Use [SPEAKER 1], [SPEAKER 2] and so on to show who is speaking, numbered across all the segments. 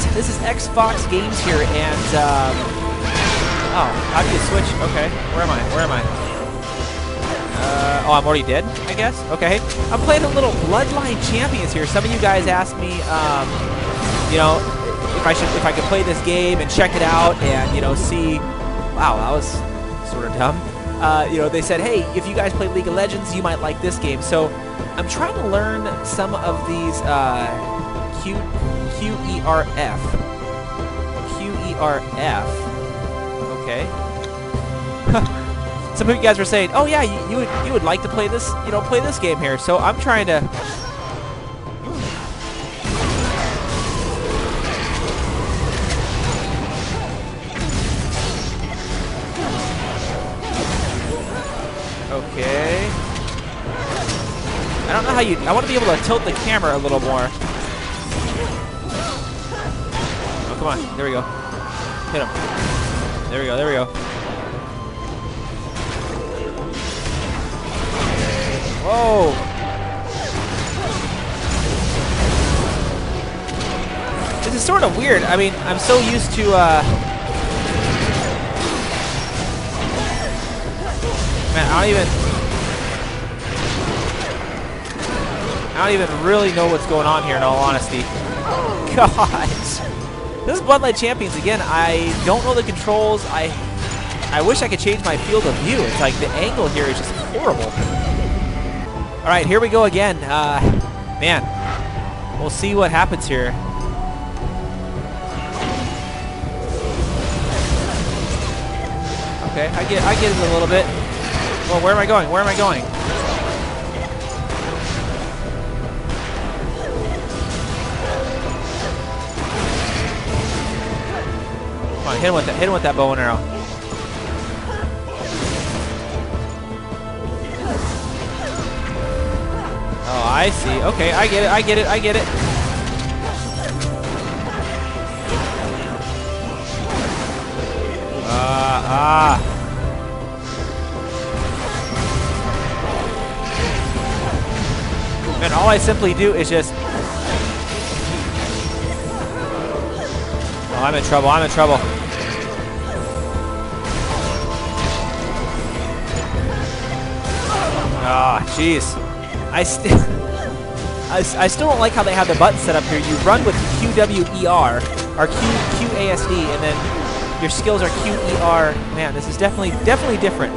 [SPEAKER 1] guys? This is Xfox Games here, and um, oh, how do you switch? Okay, where am I? Where am I? Uh, oh, I'm already dead, I guess. Okay, I'm playing a little Bloodline Champions here. Some of you guys asked me, um, you know, if I should, if I could play this game and check it out, and you know, see. Wow, that was sort of dumb. Uh, you know, they said, hey, if you guys play League of Legends, you might like this game. So I'm trying to learn some of these uh, Q Q E R F. Q E R F. Okay. Some of you guys were saying, "Oh yeah, you, you would you would like to play this, you know, play this game here." So I'm trying to. Okay. I don't know how you. I want to be able to tilt the camera a little more. Come on. There we go. Hit him. There we go. There we go. Whoa! This is sort of weird. I mean, I'm so used to, uh... Man, I don't even... I don't even really know what's going on here, in all honesty. God! This is Bloodline Champions again. I don't know the controls. I I wish I could change my field of view. It's like the angle here is just horrible. All right, here we go again. Uh, man, we'll see what happens here. Okay, I get, I get it a little bit. Well, where am I going? Where am I going? On, hit him with that, hit him with that bow and arrow. Oh, I see. Okay, I get it. I get it. I get it. Ah, uh, ah. And all I simply do is just... Oh, I'm in trouble. I'm in trouble. Ah, oh, jeez. I still, I, I still don't like how they have the button set up here. You run with QWER or Q QASD, and then your skills are QER. Man, this is definitely definitely different.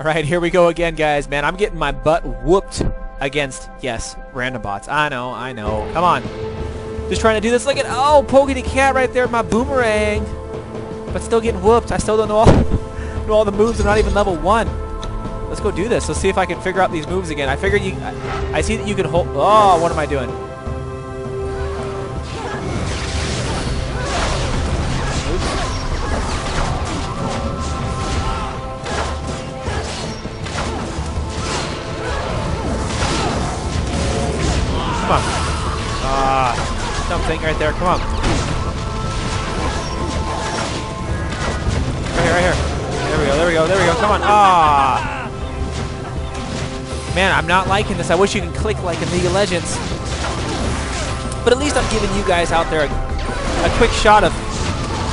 [SPEAKER 1] All right, here we go again, guys. Man, I'm getting my butt whooped against yes, random bots. I know, I know. Come on, just trying to do this. Look at oh, Pokey the Cat right there, my boomerang. But still getting whooped. I still don't know all know all the moves. I'm not even level one. Let's go do this. Let's see if I can figure out these moves again. I figured you... I, I see that you can hold... Oh, what am I doing? Come on. Ah, something right there. Come on. Right here, right here. There we go, there we go, there we go. Come on. Ah. Man, I'm not liking this. I wish you could click like in League of Legends. But at least I'm giving you guys out there a, a quick shot of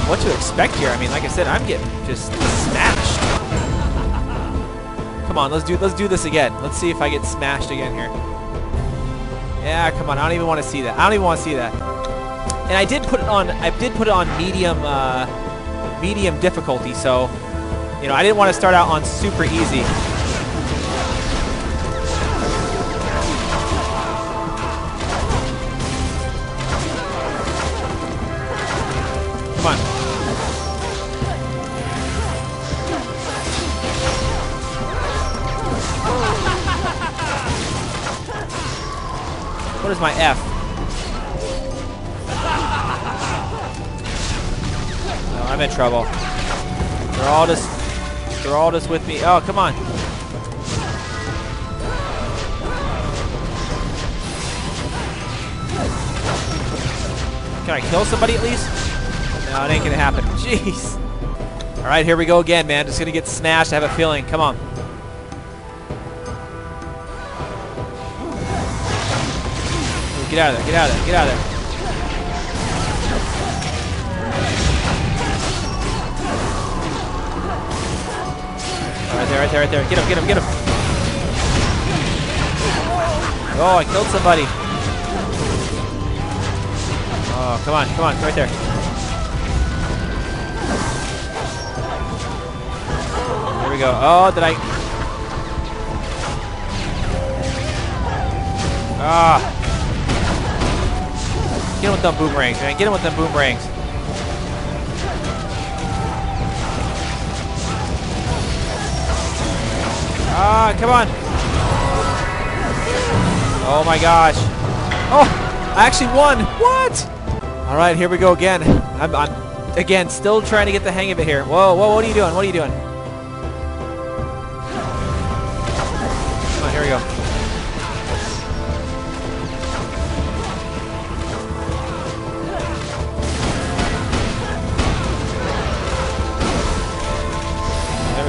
[SPEAKER 1] what to expect here. I mean, like I said, I'm getting just smashed. Come on, let's do let's do this again. Let's see if I get smashed again here. Yeah, come on. I don't even want to see that. I don't even want to see that. And I did put it on. I did put it on medium, uh, medium difficulty. So, you know, I didn't want to start out on super easy. What is my F? No, I'm in trouble. They're all just they're all just with me. Oh, come on. Can I kill somebody at least? No, it ain't gonna happen. Jeez. All right, here we go again, man. Just gonna get smashed. I have a feeling. Come on. Get out of there. Get out of there. Get out of there. Right there, right there, right there. Get him, get him, get him. Oh, I killed somebody. Oh, come on, come on, right there. There we go. Oh, did I... Ah. Get him with them boomerangs, man. Get him with them boomerangs. Ah, come on. Oh my gosh. Oh, I actually won. What? All right, here we go again. I'm, I'm again still trying to get the hang of it here. Whoa, whoa, what are you doing? What are you doing?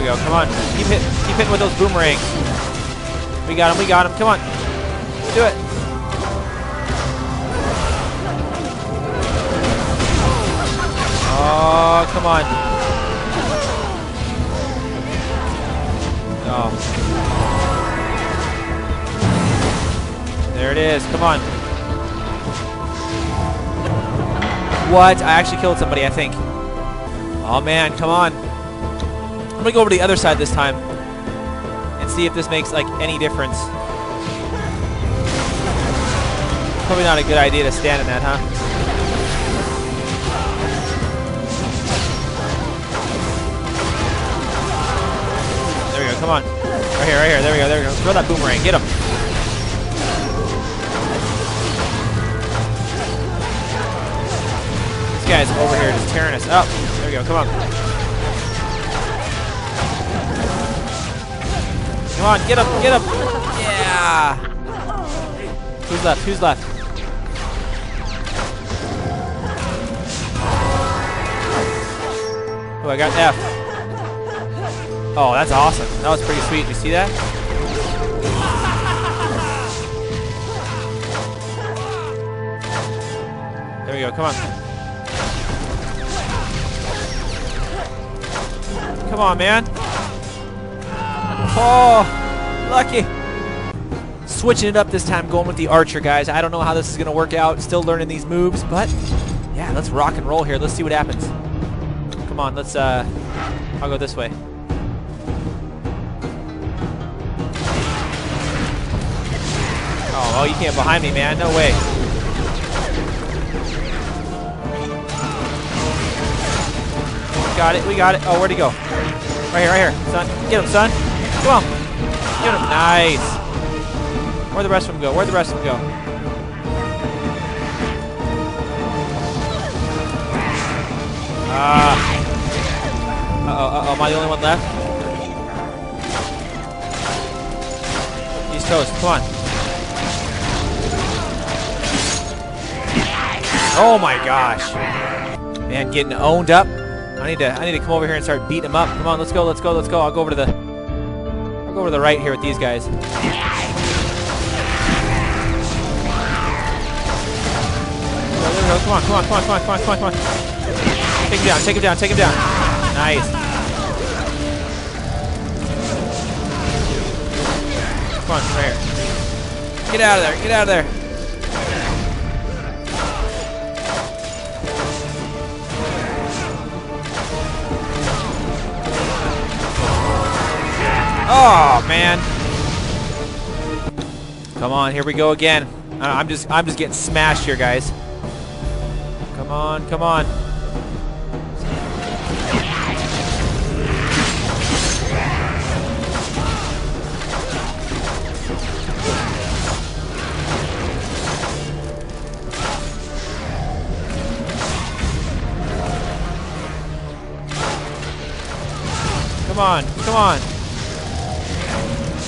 [SPEAKER 1] Go. Come on. Keep hitting, keep hitting with those boomerangs. We got him. We got him. Come on. Do it. Oh, come on. Oh. There it is. Come on. What? I actually killed somebody, I think. Oh, man. Come on. Gonna go over to the other side this time and see if this makes like any difference. Probably not a good idea to stand in that, huh? There we go, come on. Right here, right here, there we go, there we go. Throw that boomerang, get him. This guy's over here just tearing us up. There we go, come on. Come on, get up, get up. Yeah. Who's left? Who's left? Oh, I got F. Oh, that's awesome. That was pretty sweet. You see that? There we go. Come on. Come on, man. Oh, lucky. Switching it up this time, going with the archer, guys. I don't know how this is going to work out. Still learning these moves, but yeah, let's rock and roll here. Let's see what happens. Come on, let's, uh, I'll go this way. Oh, oh, you can't behind me, man. No way. Got it. We got it. Oh, where'd he go? Right here, right here. Son. Get him, son. Come on. Get him. Nice. Where'd the rest of them go? Where'd the rest of them go? Ah. Uh-oh, uh-oh. Am I the only one left? He's toast. Come on. Oh my gosh. Man, getting owned up. I need to I need to come over here and start beating him up. Come on, let's go, let's go, let's go. I'll go over to the go over to the right here with these guys. Come on, come on, come on, come on, come on, come on, come on. Take him down, take him down, take him down. Nice. Come on, right here. Get out of there, get out of there. Oh man! Come on, here we go again. I'm just, I'm just getting smashed here, guys. Come on, come on. Come on, come on.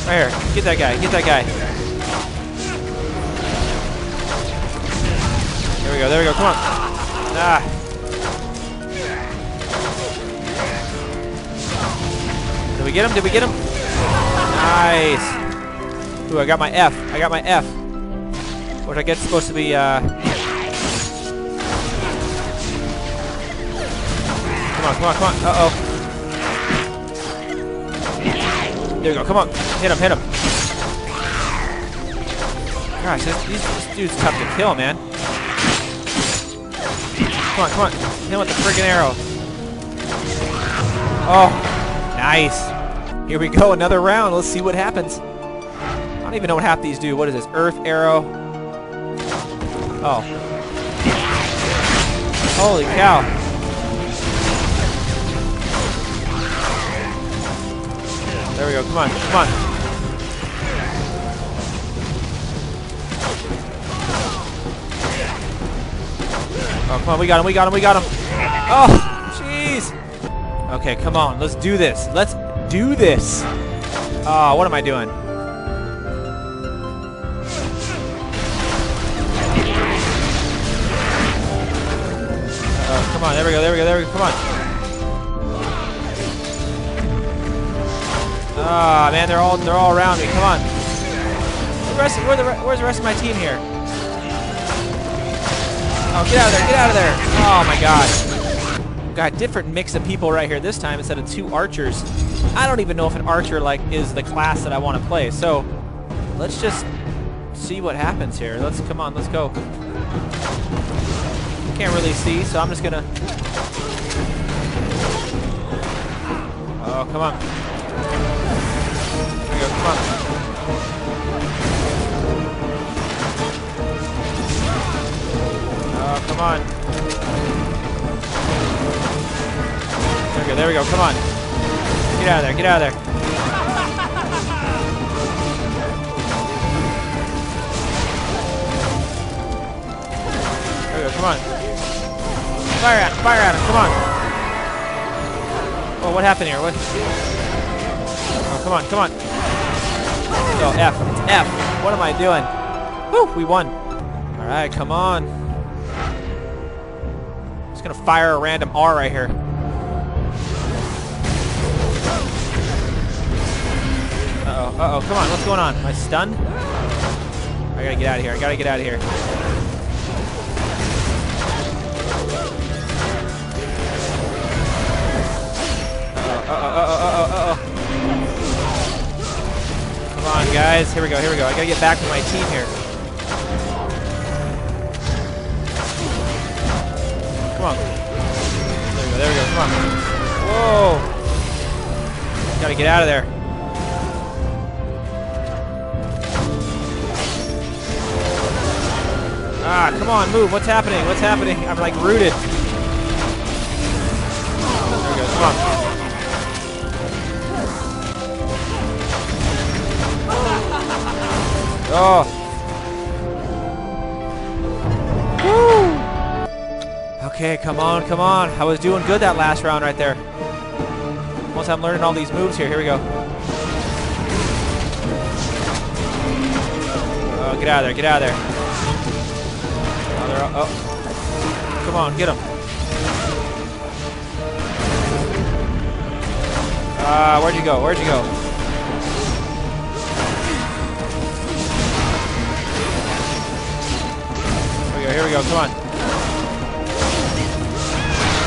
[SPEAKER 1] Right here. Get that guy. Get that guy. There we go. There we go. Come on. Ah. Did we get him? Did we get him? Nice. Ooh, I got my F. I got my F. Which I guess is supposed to be, uh... Come on, come on, come on. Uh-oh. There we go. Come on. Hit him, hit him. Gosh, this, this dude's tough to kill, man. Come on, come on. Hit him with the friggin' arrow. Oh, nice. Here we go, another round. Let's see what happens. I don't even know what half these do. What is this? Earth arrow. Oh. Holy cow. There we go. Come on. Come on. Oh, come on. We got him. We got him. We got him. Oh, jeez. Okay, come on. Let's do this. Let's do this. Oh, what am I doing? Oh, come on. There we go. There we go. There we go. Come on. Ah, man, they're all they're all around me. Come on. The rest, where the, where's the rest of my team here? Oh, get out of there! Get out of there! Oh my God. Got a different mix of people right here this time instead of two archers. I don't even know if an archer like is the class that I want to play. So let's just see what happens here. Let's come on. Let's go. Can't really see, so I'm just gonna. Oh, come on. Come on. Oh, come on. There we go. There we go. Come on. Get out of there. Get out of there. Come on. Fire at him. Fire at him. Come on. Oh, what happened here? What? Oh, come on. Come on. Oh, F. F. What am I doing? Woo, we won. All right, come on. Just gonna fire a random R right here. Uh-oh, uh-oh, come on, what's going on? Am I stunned? I gotta get out of here, I gotta get out of here. Uh-oh, uh-oh, uh-oh, uh-oh. Come on, guys, here we go, here we go. I gotta get back to my team here. Come on. There we go, there we go, come on. Whoa! Gotta get out of there. Ah, come on, move. What's happening? What's happening? I'm like rooted. There we go, come on. Oh. Woo! Okay, come on, come on. I was doing good that last round right there. Once I'm learning all these moves here, here we go. Oh, get out of there, get out of there. Oh, all, oh. Come on, get him. Ah, uh, where'd you go? Where'd you go? Here we go, come on.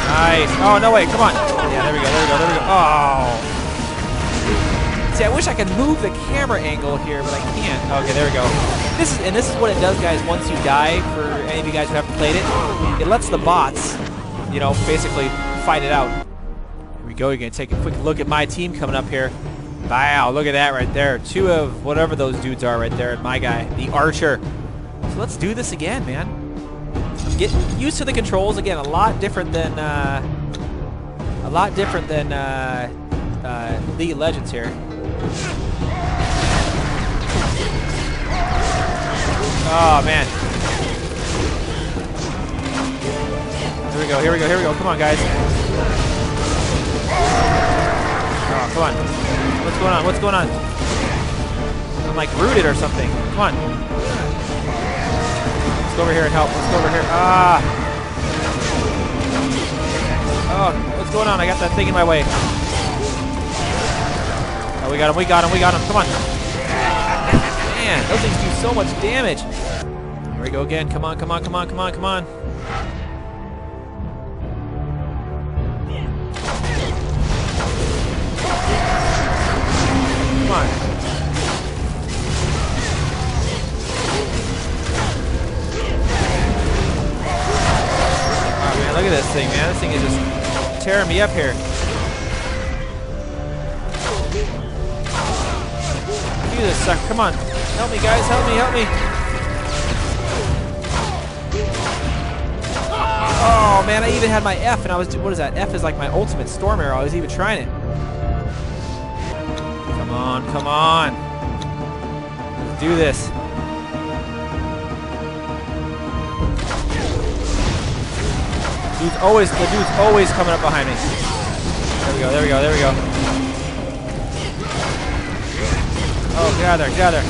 [SPEAKER 1] Nice. Oh, no, wait, come on. Yeah, there we go, there we go, there we go. Oh. See, I wish I could move the camera angle here, but I can't. Okay, there we go. This is and this is what it does, guys. Once you die, for any of you guys who haven't played it, it lets the bots, you know, basically fight it out. Here we go. You're gonna take a quick look at my team coming up here. Wow, look at that right there. Two of whatever those dudes are right there, and my guy, the archer. So let's do this again, man. I'm used to the controls again. A lot different than uh, a lot different than uh, uh, League of Legends here. Oh man. Here we go, here we go, here we go. Come on, guys. Oh, come on. What's going on? What's going on? I'm like rooted or something. Come on. Let's go over here and help. Let's go over here. Ah. Oh, what's going on? I got that thing in my way. Oh, we got him, we got him, we got him. Come on. Man, those things do so much damage. Here we go again. Come on, come on, come on, come on, come on. Look at this thing, man. This thing is just tearing me up here. Do this sucker. Come on. Help me, guys. Help me, help me. Oh man, I even had my F, and I was what is that? F is like my ultimate storm arrow. I was even trying it. Come on, come on. Let's do this. Dude's always the dude's always coming up behind me. There we go, there we go, there we go. Oh, get out there, get out there.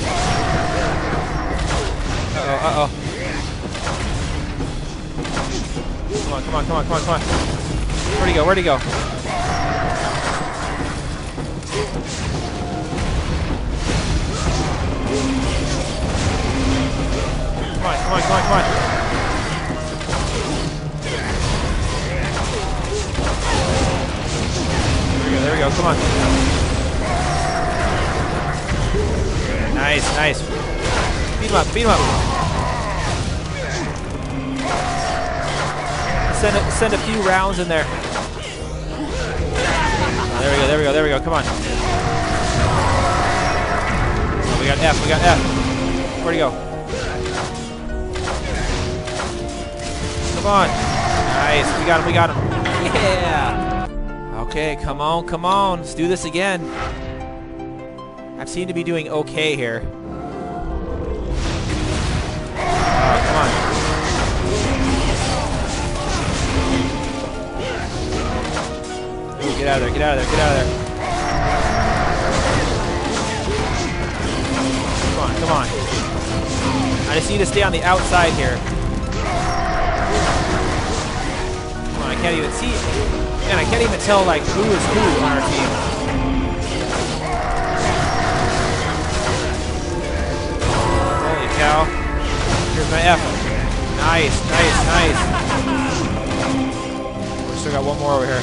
[SPEAKER 1] Uh-oh, uh-oh. Come on, come on, come on, come on, come on. Where'd he go? Where'd he go? Come on, come on, come on, come on. Come on. Nice, nice. Beat him up, beat him up. Send a, send a few rounds in there. There we go, there we go, there we go, come on. Oh, we got F, we got F. Where'd he go? Come on. Nice, we got him, we got him. Yeah. Okay, come on, come on. Let's do this again. I seem to be doing okay here. Oh, come on. Get out of there, get out of there, get out of there. Come on, come on. I just need to stay on the outside here. Come on, I can't even see. Man, I can't even tell like who is who on our team. Holy cow. Here's my F. Nice, nice, nice. We still got one more over here.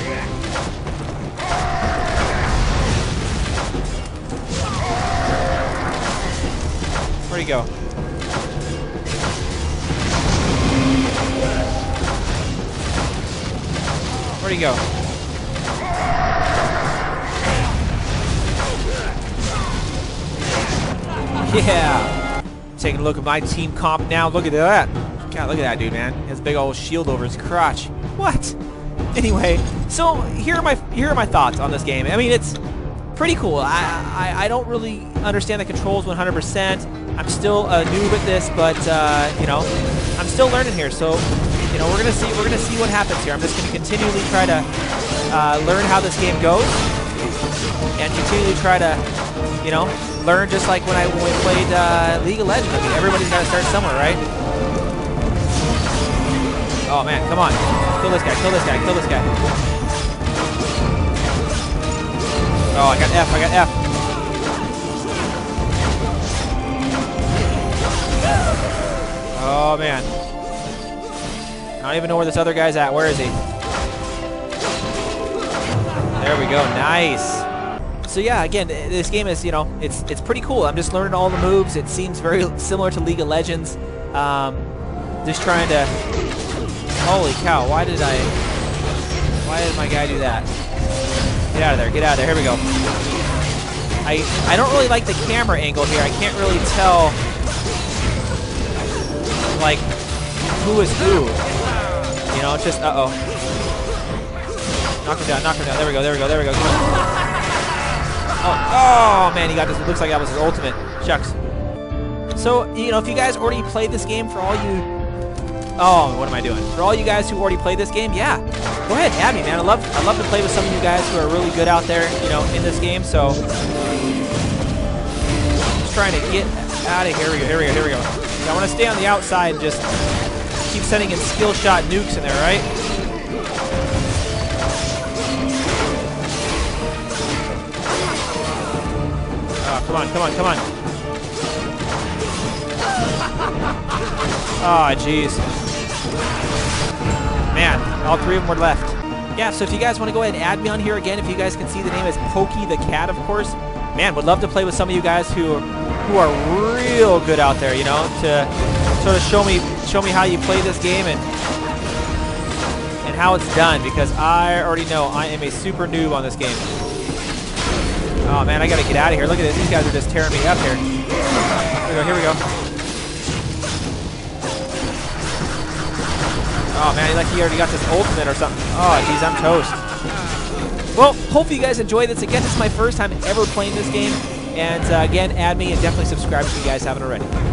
[SPEAKER 1] Where'd he go? Where'd he go? Yeah. Taking a look at my team comp now. Look at that. God, look at that dude, man. A big old shield over his crotch. What? Anyway, so here are my here are my thoughts on this game. I mean, it's pretty cool. I, I, I don't really understand the controls 100%. I'm still a noob at this, but uh, you know, I'm still learning here. So, you know, we're gonna see we're gonna see what happens here. I'm just gonna continually try to uh, learn how this game goes, and continually try to, you know, learn just like when I when we played uh, League of Legends. I mean, everybody's got to start somewhere, right? Oh man, come on, kill this guy, kill this guy, kill this guy. Oh, I got F, I got F. Oh man. I don't even know where this other guy's at. Where is he? There we go. Nice. So yeah, again, this game is, you know, it's it's pretty cool. I'm just learning all the moves. It seems very similar to League of Legends. Um, just trying to... Holy cow, why did I... Why did my guy do that? Get out of there, get out of there. Here we go. I, I don't really like the camera angle here. I can't really tell, like, who is who. You know, just, uh-oh. Knock him down, knock him down. There we go, there we go, there we go. Oh, oh, man, he got this. It looks like that was his ultimate. Shucks. So, you know, if you guys already played this game, for all you... Oh, what am I doing? For all you guys who already played this game, yeah, go ahead, add me, man. I love, I love to play with some of you guys who are really good out there, you know, in this game. So, just trying to get out of here. Here we go. Here we go. Here we go. I want to stay on the outside and just keep sending in skill shot nukes in there, right? Oh, come on, come on, come on. Oh, jeez. Man, all three of them were left. Yeah, so if you guys want to go ahead and add me on here again, if you guys can see the name is Pokey the Cat, of course. man, would love to play with some of you guys who who are real good out there. You know, to sort of show me show me how you play this game and and how it's done because I already know I am a super noob on this game. Oh man, I gotta get out of here. Look at this. These guys are just tearing me up here. Here we go. Here we go. Oh man, like he already got this ultimate or something. Oh geez, I'm toast. Well, hopefully you guys enjoy this. Again, this is my first time ever playing this game. And uh, again, add me and definitely subscribe if you guys haven't already.